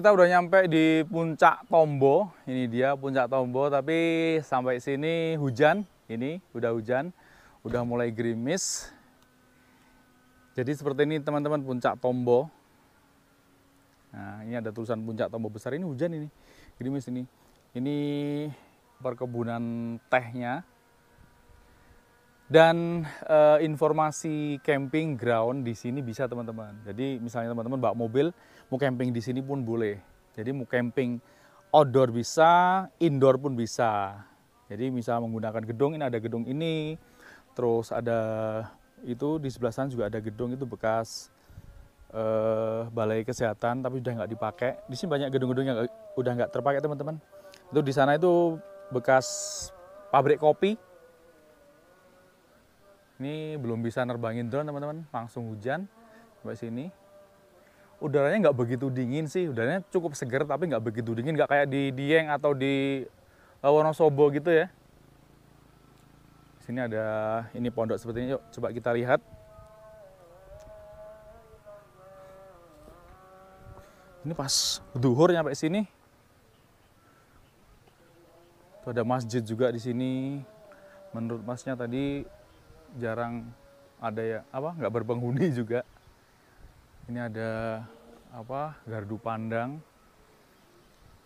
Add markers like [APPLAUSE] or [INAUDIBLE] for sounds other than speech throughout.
kita udah nyampe di puncak Tombo. Ini dia puncak Tombo, tapi sampai sini hujan. Ini udah hujan, udah mulai gerimis. Jadi seperti ini teman-teman puncak Tombo. Nah, ini ada tulisan puncak Tombo besar ini hujan ini. Gerimis ini. Ini perkebunan tehnya. Dan eh, informasi camping ground di sini bisa teman-teman. Jadi misalnya teman-teman bawa mobil mau camping di sini pun boleh. Jadi mau camping outdoor bisa, indoor pun bisa. Jadi misal menggunakan gedung ini ada gedung ini, terus ada itu di sebelah sana juga ada gedung itu bekas eh, balai kesehatan tapi udah nggak dipakai. Di sini banyak gedung-gedung yang udah nggak terpakai teman-teman. Itu di sana itu bekas pabrik kopi ini belum bisa nerbangin drone teman-teman, langsung hujan sampai sini. Udaranya nggak begitu dingin sih, udaranya cukup seger tapi nggak begitu dingin, nggak kayak di Dieng atau di uh, Wonosobo gitu ya. Sini ada ini pondok seperti ini, yuk coba kita lihat. Ini pas duhur nyampe sini. Tuh ada masjid juga di sini. Menurut masnya tadi jarang ada ya apa nggak berpenghuni juga. Ini ada apa gardu pandang.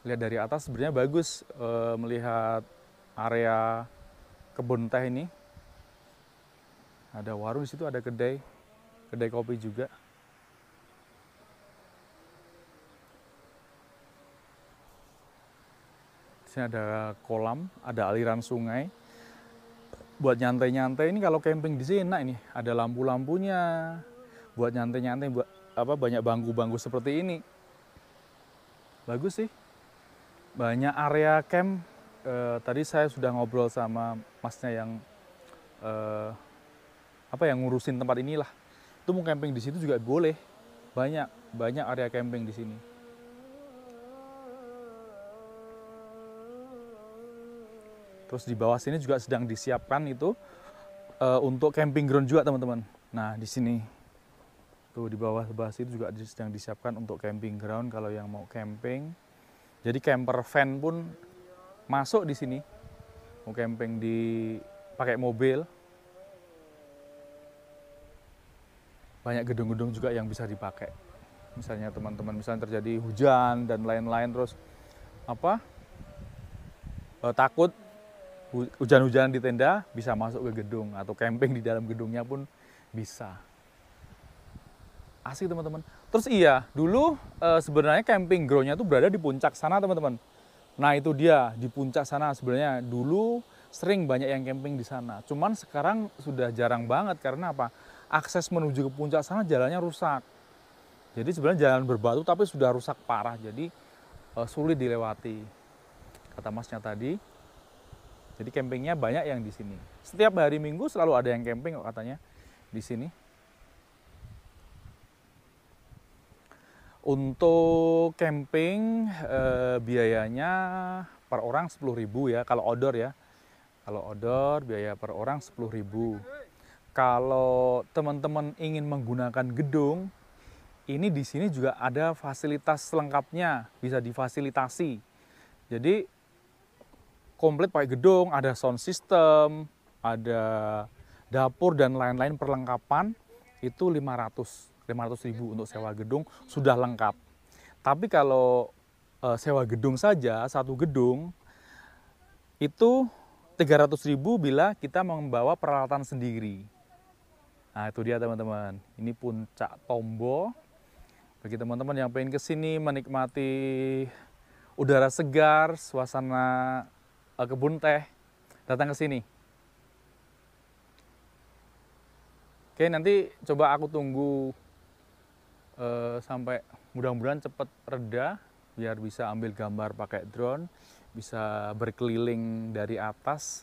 Lihat dari atas sebenarnya bagus e, melihat area kebun teh ini. Ada warung situ ada kedai kedai kopi juga. Di sini ada kolam ada aliran sungai buat nyantai-nyantai ini kalau camping di sini enak ini. Ada lampu-lampunya. Buat nyantai-nyantai buat apa banyak bangku-bangku seperti ini. Bagus sih. Banyak area camp. Eh, tadi saya sudah ngobrol sama masnya yang eh, apa yang ngurusin tempat inilah. Itu mau camping di situ juga boleh. Banyak banyak area camping di sini Terus di bawah sini juga sedang disiapkan itu uh, untuk camping ground juga teman-teman. Nah di sini tuh di bawah sebelah situ juga sedang disiapkan untuk camping ground kalau yang mau camping. Jadi camper van pun masuk di sini. Mau camping di pakai mobil. Banyak gedung-gedung juga yang bisa dipakai. Misalnya teman-teman misalnya terjadi hujan dan lain-lain terus apa? Uh, takut hujan-hujan di tenda bisa masuk ke gedung atau camping di dalam gedungnya pun bisa. Asik teman-teman. Terus iya, dulu e, sebenarnya camping groundnya itu berada di puncak sana teman-teman. Nah itu dia di puncak sana sebenarnya dulu sering banyak yang camping di sana. Cuman sekarang sudah jarang banget karena apa? Akses menuju ke puncak sana jalannya rusak. Jadi sebenarnya jalan berbatu tapi sudah rusak parah. Jadi e, sulit dilewati. Kata masnya tadi, jadi campingnya banyak yang di sini. Setiap hari Minggu selalu ada yang camping katanya di sini. Untuk camping eh, biayanya per orang 10.000 ya kalau outdoor ya. Kalau outdoor biaya per orang 10.000. Kalau teman-teman ingin menggunakan gedung, ini di sini juga ada fasilitas lengkapnya, bisa difasilitasi. Jadi komplit pakai gedung, ada sound system, ada dapur dan lain-lain perlengkapan itu 500 500 ribu untuk sewa gedung sudah lengkap. Tapi kalau e, sewa gedung saja satu gedung itu 300 ribu bila kita membawa peralatan sendiri. Nah itu dia teman-teman. Ini puncak Tombo. Bagi teman-teman yang pengen ke sini menikmati udara segar, suasana kebun teh datang ke sini. Oke, nanti coba aku tunggu uh, sampai mudah-mudahan cepat reda biar bisa ambil gambar pakai drone, bisa berkeliling dari atas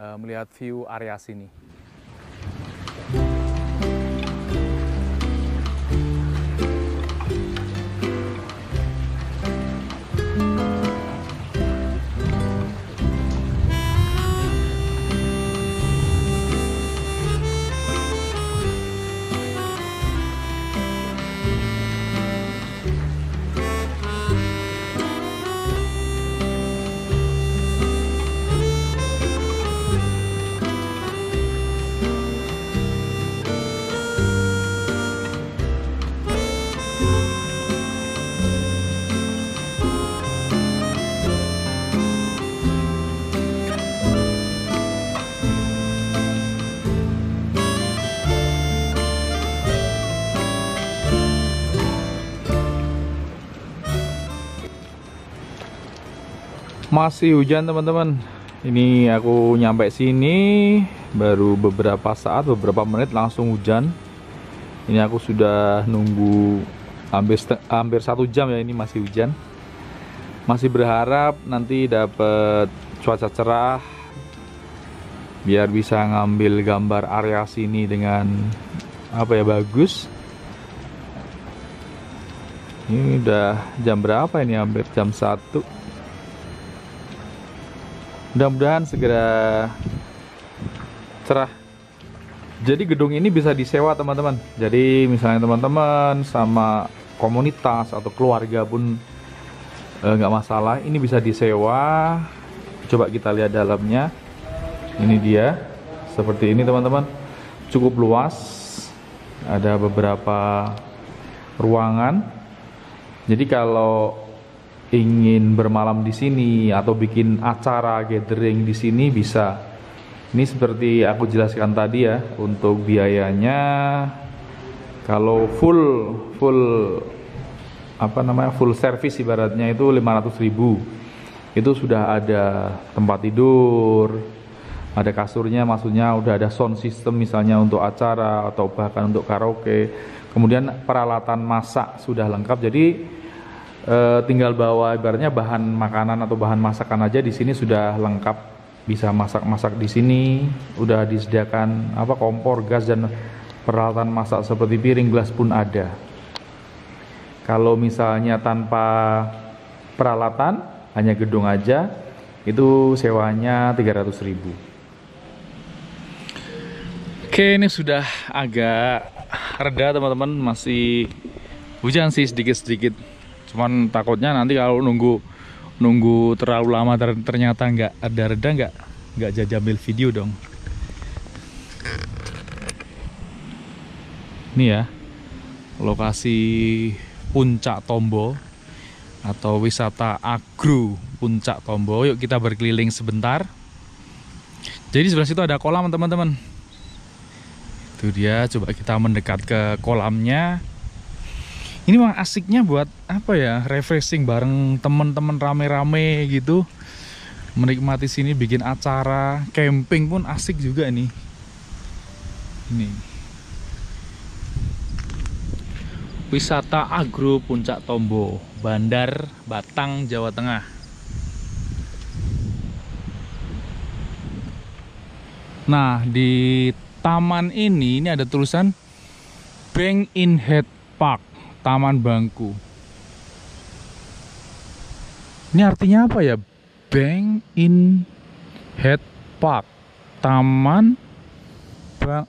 uh, melihat view area sini. Masih hujan teman-teman. Ini aku nyampe sini baru beberapa saat, beberapa menit langsung hujan. Ini aku sudah nunggu hampir hampir satu jam ya ini masih hujan. Masih berharap nanti dapat cuaca cerah biar bisa ngambil gambar area sini dengan apa ya bagus. Ini udah jam berapa ini hampir jam satu mudah-mudahan segera cerah. Jadi gedung ini bisa disewa teman-teman. Jadi misalnya teman-teman sama komunitas atau keluarga pun eh, nggak e, masalah. Ini bisa disewa. Coba kita lihat dalamnya. Ini dia. Seperti ini teman-teman. Cukup luas. Ada beberapa ruangan. Jadi kalau ingin bermalam di sini atau bikin acara gathering di sini bisa. Ini seperti aku jelaskan tadi ya, untuk biayanya kalau full full apa namanya full service ibaratnya itu 500.000. Itu sudah ada tempat tidur, ada kasurnya maksudnya udah ada sound system misalnya untuk acara atau bahkan untuk karaoke. Kemudian peralatan masak sudah lengkap. Jadi e, tinggal bawa ibaratnya bahan makanan atau bahan masakan aja di sini sudah lengkap. Bisa masak-masak di sini udah disediakan apa kompor gas dan peralatan masak seperti piring gelas pun ada. Kalau misalnya tanpa peralatan hanya gedung aja itu sewanya 300 ribu. Oke ini sudah agak reda teman-teman. Masih hujan sih sedikit-sedikit cuman takutnya nanti kalau nunggu nunggu terlalu lama ternyata nggak ada reda nggak nggak jajamil video dong. Ini ya lokasi puncak Tombo atau wisata agro puncak Tombo. Yuk kita berkeliling sebentar. Jadi sebelah situ ada kolam teman-teman. Itu dia coba kita mendekat ke kolamnya ini mah asiknya buat apa ya refreshing bareng temen-temen rame-rame gitu. Menikmati sini bikin acara camping pun asik juga nih. Ini. Wisata agro puncak tombo bandar batang jawa tengah. Nah di taman ini ini ada tulisan bank in head park Taman Bangku. Ini artinya apa ya? Bank in Head Park. Taman Bang.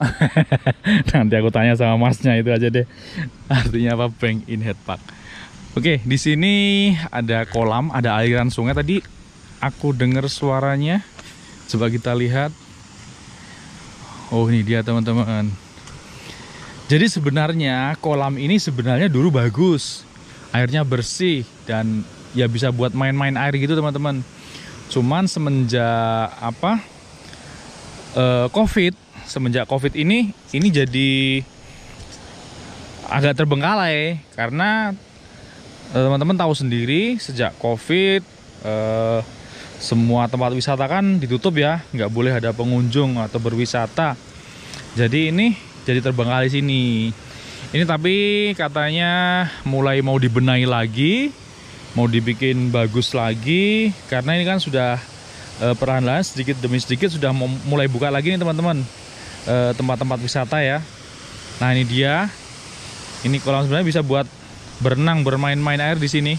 [LAUGHS] Nanti aku tanya sama masnya itu aja deh. Artinya apa Bank in Head Park? Oke, di sini ada kolam, ada aliran sungai. Tadi aku dengar suaranya. Coba kita lihat. Oh, ini dia teman-teman. Jadi sebenarnya kolam ini sebenarnya dulu bagus. Airnya bersih dan ya bisa buat main-main air gitu teman-teman. Cuman semenjak apa? Uh, Covid, semenjak Covid ini ini jadi agak terbengkalai karena eh, teman-teman tahu sendiri sejak Covid uh, semua tempat wisata kan ditutup ya, nggak boleh ada pengunjung atau berwisata. Jadi ini jadi terbang kali sini. Ini tapi katanya mulai mau dibenahi lagi mau dibikin bagus lagi karena ini kan sudah e, perlahan-lahan sedikit demi sedikit sudah mulai buka lagi nih teman-teman. E, tempat-tempat wisata ya. Nah ini dia. Ini kolam sebenarnya bisa buat berenang bermain-main air di sini.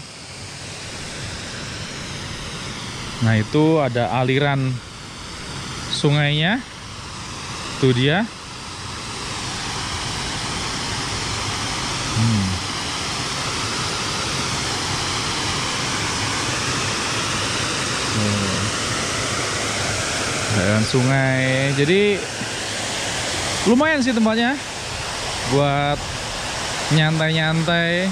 Nah itu ada aliran sungainya. Tuh dia Dan sungai. Jadi lumayan sih tempatnya buat nyantai-nyantai.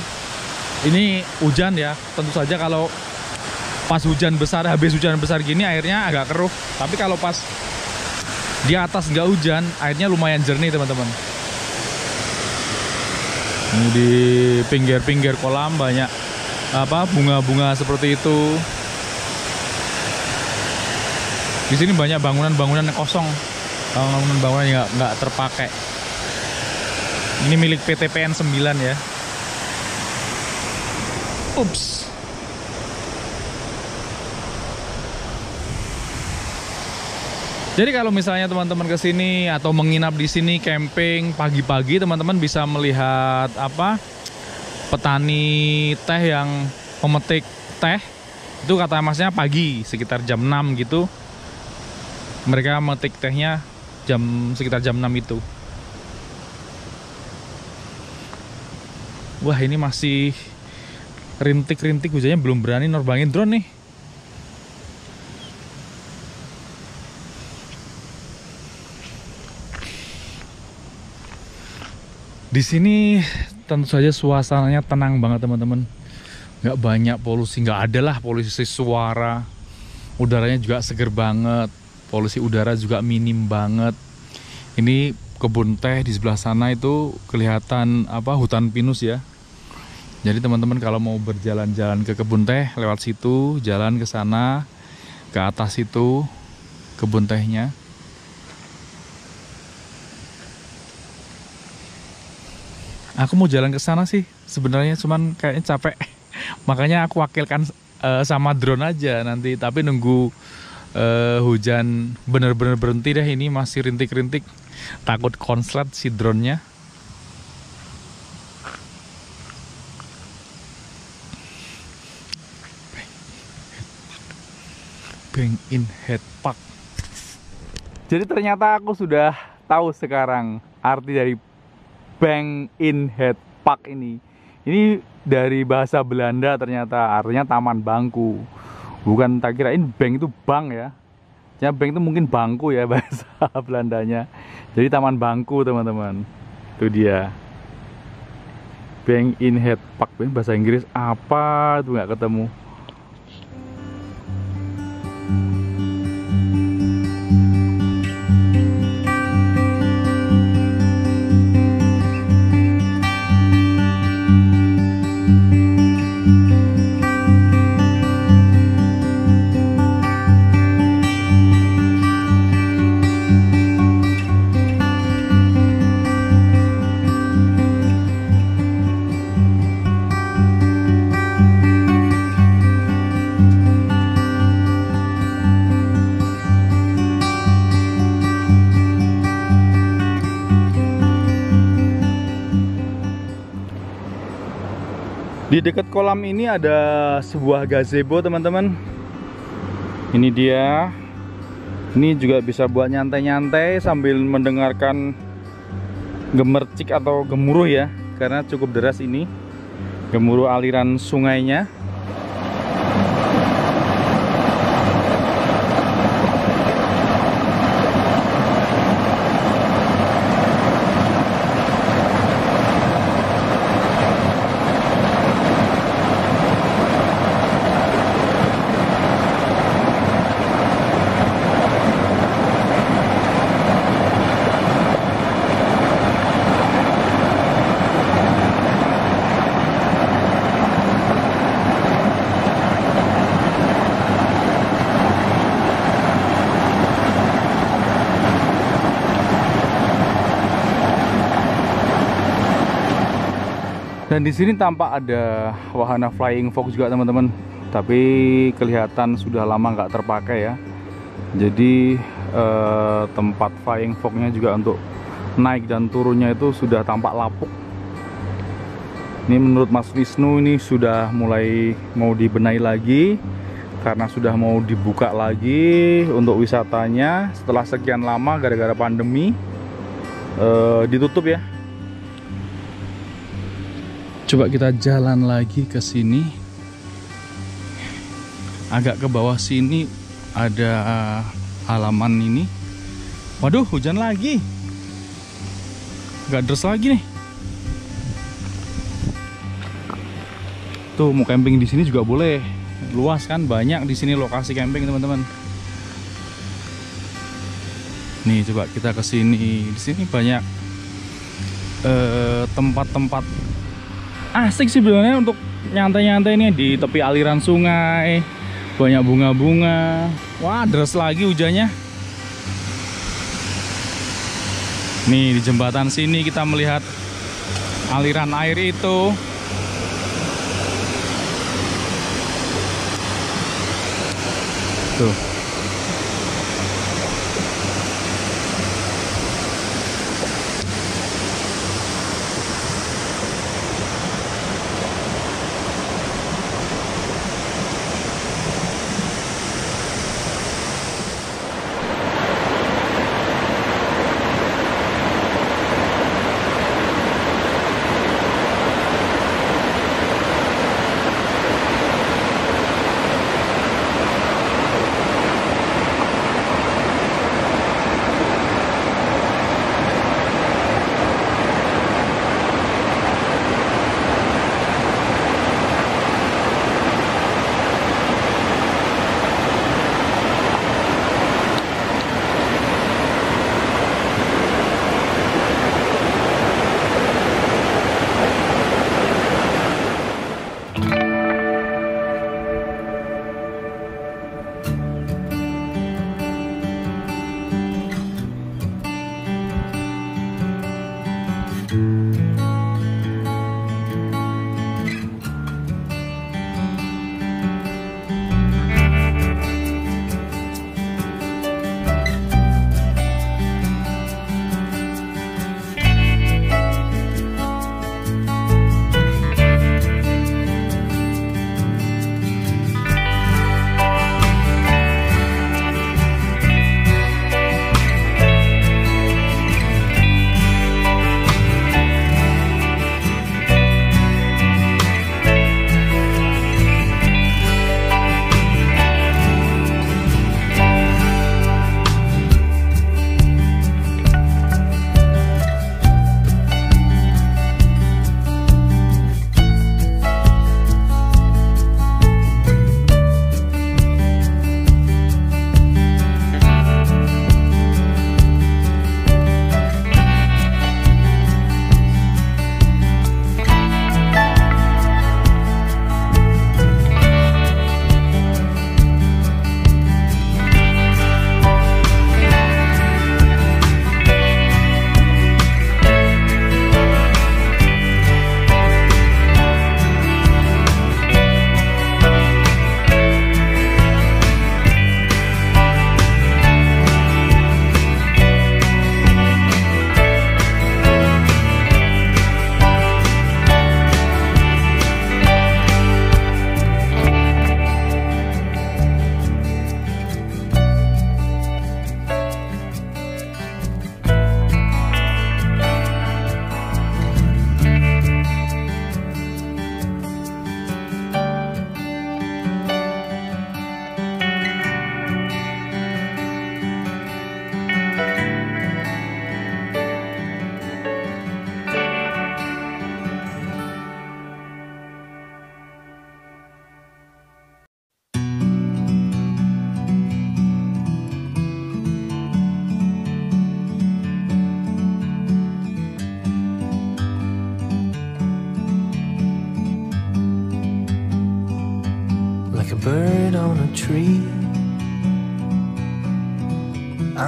Ini hujan ya tentu saja kalau pas hujan besar habis hujan besar gini airnya agak keruh. Tapi kalau pas di atas nggak hujan airnya lumayan jernih teman-teman. Ini di pinggir-pinggir kolam banyak apa bunga-bunga seperti itu di sini banyak bangunan-bangunan yang kosong. Bangunan-bangunan yang nggak terpakai. Ini milik PTPN 9 ya. Ups. Jadi kalau misalnya teman-teman ke sini atau menginap di sini camping pagi-pagi teman-teman bisa melihat apa? Petani teh yang memetik teh. Itu kata masnya pagi sekitar jam 6 gitu mereka memetik tehnya jam sekitar jam 6 itu. Wah ini masih rintik-rintik hujannya belum berani nerbangin drone nih. Di sini tentu saja suasananya tenang banget teman-teman. Nggak banyak polusi nggak ada lah polusi suara. Udaranya juga seger banget polusi udara juga minim banget ini kebun teh di sebelah sana itu kelihatan apa hutan pinus ya jadi teman-teman kalau mau berjalan-jalan ke kebun teh lewat situ, jalan ke sana, ke atas itu kebun tehnya. Aku mau jalan ke sana sih, sebenarnya cuman kayaknya capek. [LAUGHS] Makanya aku wakilkan uh, sama drone aja nanti, tapi nunggu uh, hujan bener-bener berhenti deh ini masih rintik-rintik. Takut konslet si drone-nya. Bank in Head Park. Jadi ternyata aku sudah tahu sekarang arti dari Bank in Head Park ini. Ini dari bahasa Belanda ternyata artinya taman bangku. Bukan tak kirain bank itu bank ya. Ya bank itu mungkin bangku ya [LAUGHS] bahasa Belandanya. Jadi taman bangku teman-teman. Itu dia. Bank in Head Park bahasa Inggris apa tuh nggak ketemu. Dekat kolam ini ada sebuah gazebo teman-teman. Ini dia. Ini juga bisa buat nyantai-nyantai sambil mendengarkan gemercik atau gemuruh ya. Karena cukup deras ini. Gemuruh aliran sungainya. Dan di sini tampak ada wahana flying fox juga teman-teman. Tapi kelihatan sudah lama nggak terpakai ya. Jadi eh, tempat flying foxnya juga untuk naik dan turunnya itu sudah tampak lapuk. Ini menurut Mas Wisnu ini sudah mulai mau dibenahi lagi karena sudah mau dibuka lagi untuk wisatanya setelah sekian lama gara-gara pandemi eh, ditutup ya coba kita jalan lagi ke sini. Agak ke bawah sini ada halaman ini. Waduh hujan lagi. Gak deras lagi nih. Tuh mau camping di sini juga boleh. Luas kan banyak di sini lokasi camping teman-teman. Nih coba kita ke sini. Di sini banyak eh, tempat-tempat asik sih sebenarnya untuk nyantai-nyantai ini di tepi aliran sungai banyak bunga-bunga. Wah deras lagi hujannya. Nih di jembatan sini kita melihat aliran air itu. Tuh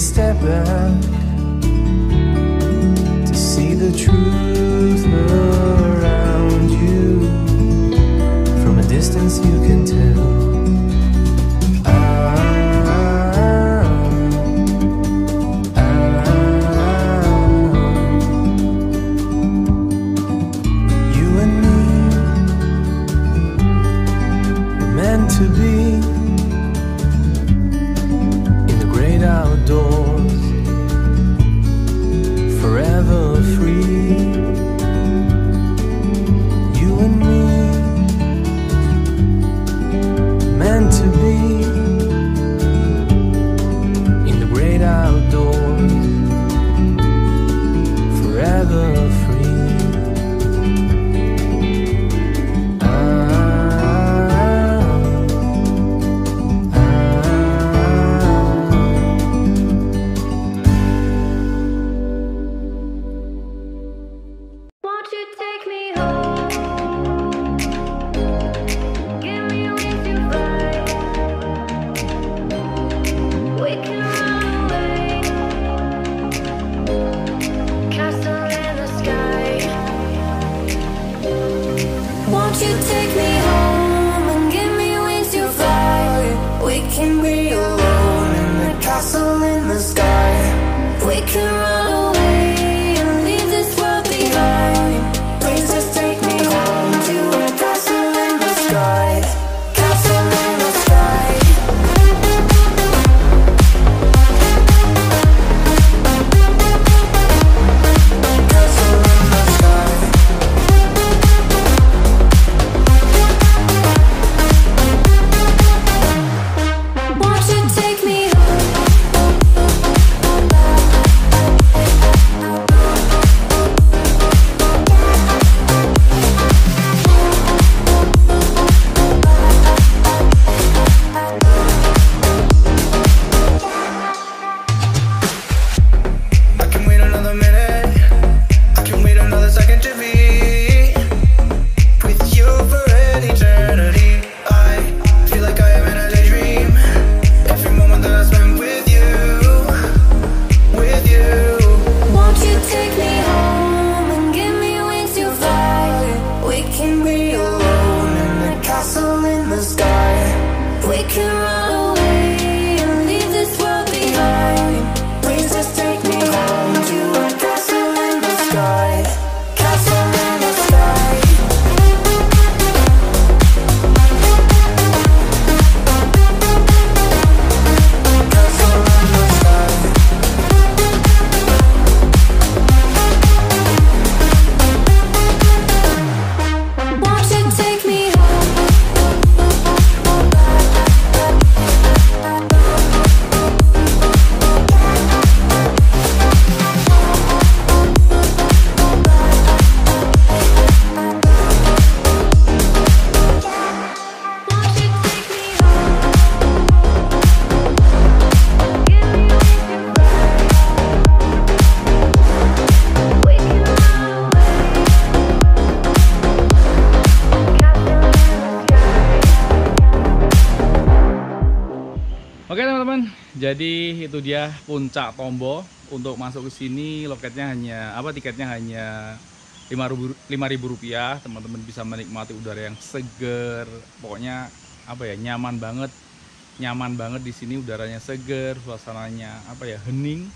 step out dia puncak Tombo. Untuk masuk ke sini loketnya hanya apa tiketnya hanya lima ribu rupiah. Teman-teman bisa menikmati udara yang seger. Pokoknya apa ya nyaman banget, nyaman banget di sini udaranya seger, suasananya apa ya hening.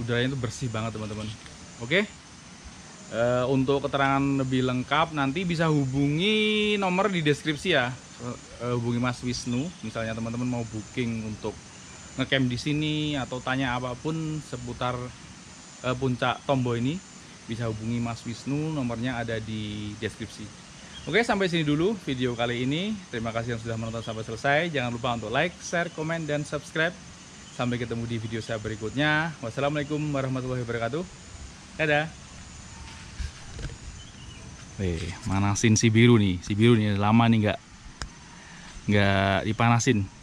Udaranya itu bersih banget teman-teman. Oke. Eh, untuk keterangan lebih lengkap nanti bisa hubungi nomor di deskripsi ya. Eh, hubungi Mas Wisnu. Misalnya teman-teman mau booking untuk ngecamp di sini atau tanya apa pun seputar eh, puncak Tombo ini bisa hubungi Mas Wisnu nomornya ada di deskripsi. Oke sampai sini dulu video kali ini. Terima kasih yang sudah menonton sampai selesai. Jangan lupa untuk like share komen dan subscribe. Sampai ketemu di video saya berikutnya. Wassalamualaikum warahmatullahi wabarakatuh. Dadah. Wih, manasin si biru nih. Si biru nih lama nih nggak nggak dipanasin